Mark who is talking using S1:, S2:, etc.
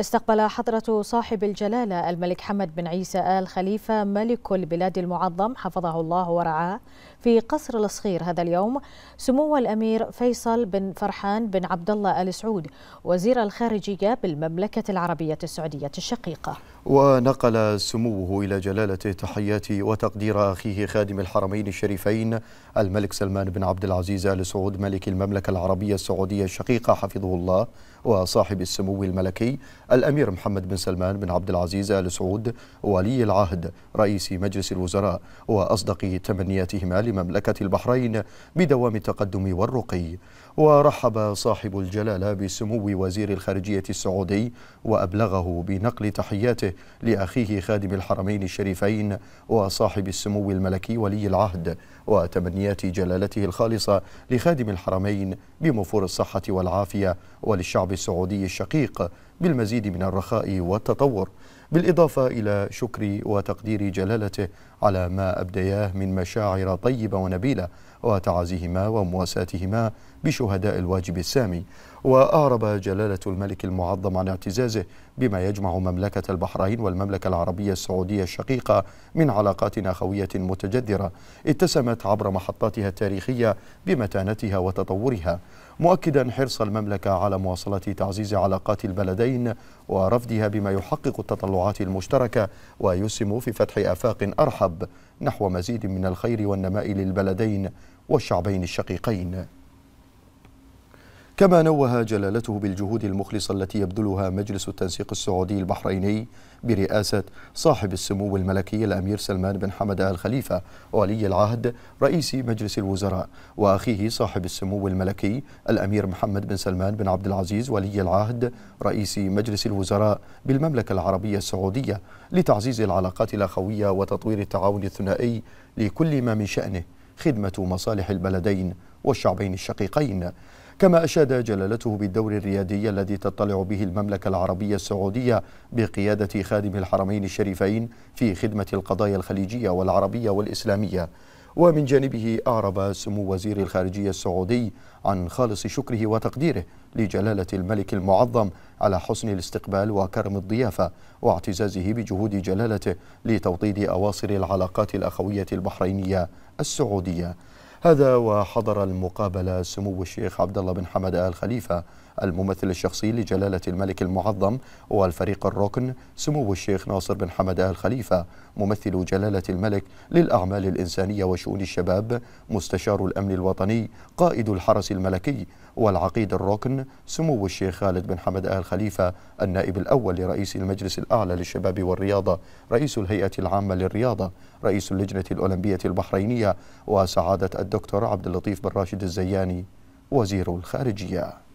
S1: استقبل حضرة صاحب الجلالة الملك حمد بن عيسى آل خليفة ملك البلاد المعظم حفظه الله ورعاه في قصر الصخير هذا اليوم سمو الأمير فيصل بن فرحان بن عبد الله آل سعود وزير الخارجية بالمملكة العربية السعودية الشقيقة.
S2: ونقل سموه إلى جلالته تحيات وتقدير أخيه خادم الحرمين الشريفين الملك سلمان بن عبد العزيز آل سعود ملك المملكة العربية السعودية الشقيقة حفظه الله وصاحب السمو الملكي الأمير محمد بن سلمان بن عبد العزيز آل سعود ولي العهد رئيس مجلس الوزراء وأصدق تمنياتهما لمملكة البحرين بدوام التقدم والرقي. ورحب صاحب الجلالة بسمو وزير الخارجية السعودي وأبلغه بنقل تحياته لأخيه خادم الحرمين الشريفين وصاحب السمو الملكي ولي العهد وتمنيات جلالته الخالصة لخادم الحرمين بمفور الصحة والعافية وللشعب السعودي الشقيق. بالمزيد من الرخاء والتطور. بالإضافة إلى شكر وتقدير جلالته على ما أبدياه من مشاعر طيبة ونبيلة وتعازيهما ومواساتهما بشهداء الواجب السامي. وأعرب جلالة الملك المعظم عن اعتزازه بما يجمع مملكة البحرين والمملكة العربية السعودية الشقيقة من علاقات أخوية متجذرة. اتسمت عبر محطاتها التاريخية بمتانتها وتطورها. مؤكدا حرص المملكة على مواصلة تعزيز علاقات البلدين ورفضها بما يحقق التطلعات المشتركة ويسهم في فتح آفاق أرحب نحو مزيد من الخير والنماء للبلدين والشعبين الشقيقين. كما نوه جلالته بالجهود المخلصة التي يبذلها مجلس التنسيق السعودي البحريني برئاسة صاحب السمو الملكي الأمير سلمان بن حمد آل خليفة ولي العهد رئيس مجلس الوزراء وأخيه صاحب السمو الملكي الأمير محمد بن سلمان بن عبد العزيز ولي العهد رئيس مجلس الوزراء بالمملكة العربية السعودية لتعزيز العلاقات الأخوية وتطوير التعاون الثنائي لكل ما من شأنه خدمة مصالح البلدين والشعبين الشقيقين. كما أشاد جلالته بالدور الريادي الذي تطلع به المملكة العربية السعودية بقيادة خادم الحرمين الشريفين في خدمة القضايا الخليجية والعربية والإسلامية. ومن جانبه أعرب سمو وزير الخارجية السعودي عن خالص شكره وتقديره لجلالة الملك المعظم على حسن الاستقبال وكرم الضيافة واعتزازه بجهود جلالته لتوطيد أواصر العلاقات الأخوية البحرينية السعودية. هذا وحضر المقابلة سمو الشيخ عبد الله بن حمد آل خليفة الممثل الشخصي لجلالة الملك المعظم والفريق الركن سمو الشيخ ناصر بن حمد آل خليفة ممثل جلالة الملك للأعمال الإنسانية وشؤون الشباب مستشار الأمن الوطني قائد الحرس الملكي والعقيد الركن سمو الشيخ خالد بن حمد آل خليفة النائب الأول لرئيس المجلس الأعلى للشباب والرياضة رئيس الهيئة العامة للرياضة رئيس اللجنة الأولمبية البحرينية وسعادة الدكتور عبد اللطيف بن راشد الزياني وزير الخارجية.